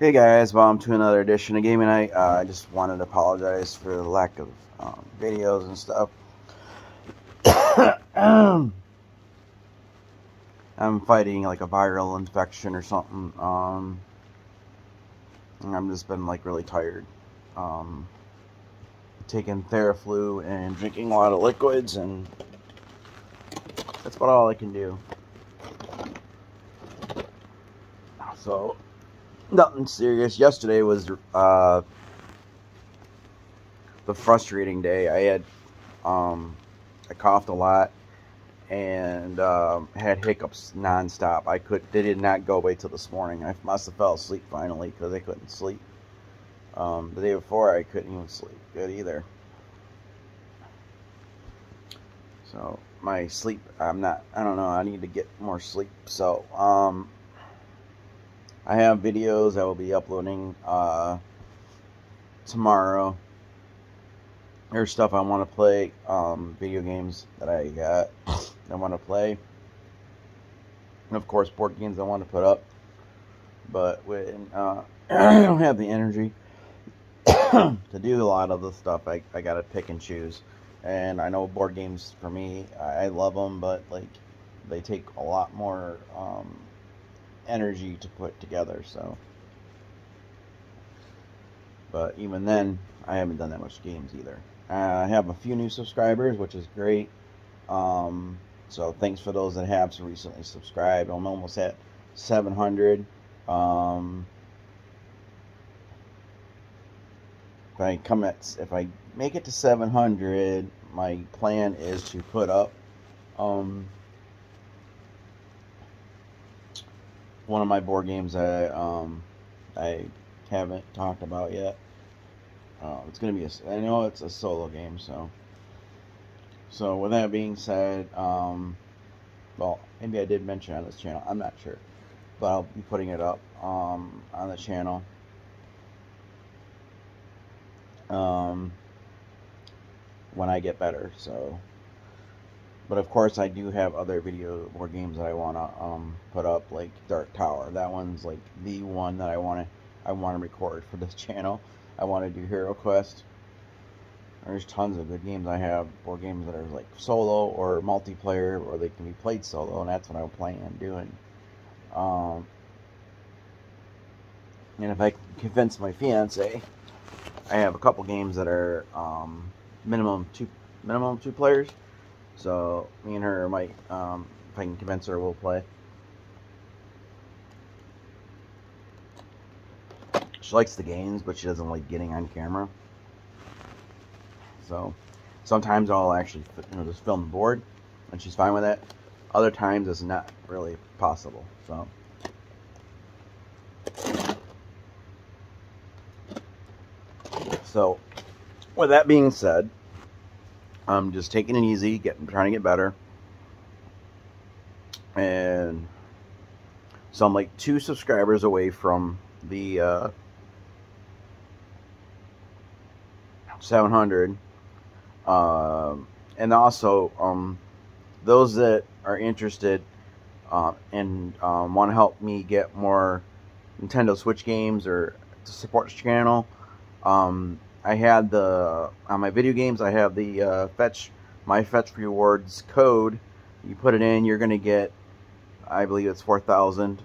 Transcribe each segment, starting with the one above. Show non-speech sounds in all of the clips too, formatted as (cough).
Hey guys, welcome to another edition of Gaming Night. Uh, I just wanted to apologize for the lack of um, videos and stuff. (coughs) I'm fighting like a viral infection or something. Um, I've just been like really tired. Um, taking Theraflu and drinking a lot of liquids, and that's about all I can do. So, nothing serious. Yesterday was uh, the frustrating day. I had um, I coughed a lot and um, had hiccups nonstop. I could they did not go away till this morning. I must have fell asleep finally because I couldn't sleep. Um, the day before I couldn't even sleep good either. So my sleep, I'm not. I don't know. I need to get more sleep. So um, I have videos I will be uploading uh, tomorrow. There's stuff I want to play, um, video games that I got (coughs) I want to play, and of course board games I want to put up. But when uh, (coughs) I don't have the energy (coughs) to do a lot of the stuff, I, I gotta pick and choose. And I know board games for me, I, I love them, but like they take a lot more um, energy to put together. So, but even then, I haven't done that much games either. Uh, I have a few new subscribers, which is great. Um, so thanks for those that have recently subscribed. I'm almost at 700. Um, if I come at if I make it to 700, my plan is to put up um, one of my board games I um, I haven't talked about yet. Uh, it's gonna be a. I know it's a solo game, so. So with that being said, um, well, maybe I did mention on this channel. I'm not sure, but I'll be putting it up um, on the channel. Um, when I get better. So, but of course, I do have other video or games that I want to um, put up, like Dark Tower. That one's like the one that I want to I want to record for this (laughs) channel. I want to do Hero Quest. There's tons of good games I have, or games that are like solo or multiplayer, or they can be played solo, and that's what I'm planning on doing. Um, and if I convince my fiance, I have a couple games that are um, minimum two minimum two players. So me and her might, um, if I can convince her, we'll play. She likes the games, but she doesn't like getting on camera. So sometimes I'll actually you know, just film the board, and she's fine with that. Other times it's not really possible. So. So, with that being said, I'm just taking it easy, getting trying to get better, and so I'm like two subscribers away from the uh, 700 um, and also, um, those that are interested uh, and um, want to help me get more Nintendo Switch games or to support this channel, um, I had the on my video games. I have the uh, fetch my fetch rewards code. You put it in, you're gonna get, I believe it's four thousand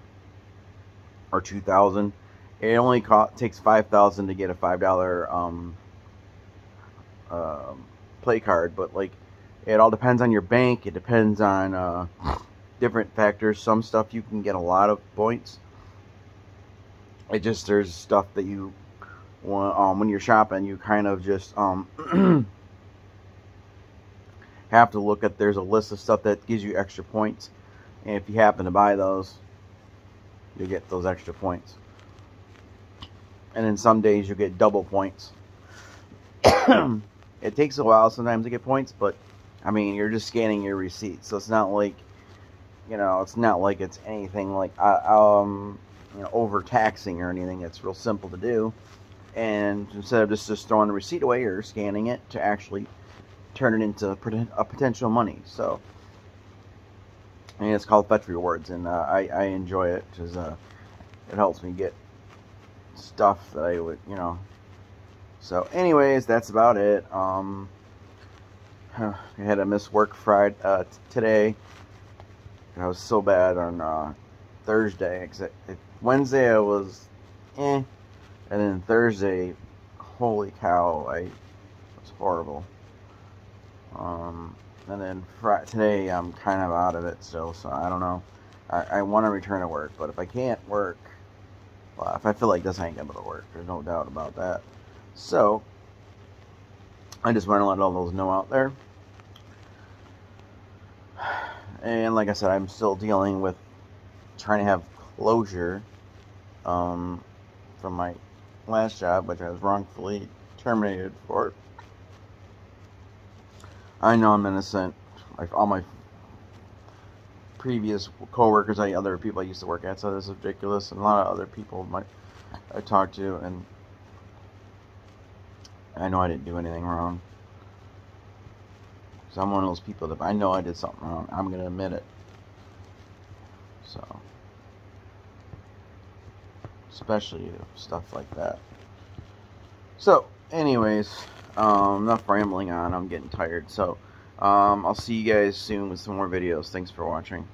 or two thousand. It only takes five thousand to get a five dollar um, um, play card, but like it all depends on your bank. It depends on uh, different factors. Some stuff you can get a lot of points. It just there's stuff that you um, when you're shopping, you kind of just um, (clears throat) have to look at. There's a list of stuff that gives you extra points, and if you happen to buy those, you get those extra points. And then some days you get double points. (clears throat) It takes a while sometimes to get points, but I mean, you're just scanning your receipt, so it's not like, you know, it's not like it's anything like, uh, um, you know, overtaxing or anything. It's real simple to do. And instead of just, just throwing the receipt away, you're scanning it to actually turn it into a potential money. So, and it's called Fetch Rewards, and uh, I, I enjoy it because uh, it helps me get stuff that I would, you know. So, anyways, that's about it. Um, (sighs) I had a miss work Friday uh, today. I was so bad on uh, Thursday. Except Wednesday I was eh, and then Thursday, holy cow, I was horrible. Um, and then Friday, today I'm kind of out of it still, so I don't know. I, I want to return to work, but if I can't work, well, if I feel like this, ain't gonna to work. There's no doubt about that. So, I just want to let all those know out there. And like I said, I'm still dealing with trying to have closure um, from my last job, which I was wrongfully terminated for. I know I'm innocent. Like all my previous coworkers, I other people I used to work at, so this is ridiculous. And a lot of other people my, I talked to, and I know I didn't do anything wrong. So I'm one of those people that I know I did something wrong, I'm gonna admit it. So, especially stuff like that. So, anyways, um, enough rambling on. I'm getting tired. So, um, I'll see you guys soon with some more videos. Thanks for watching.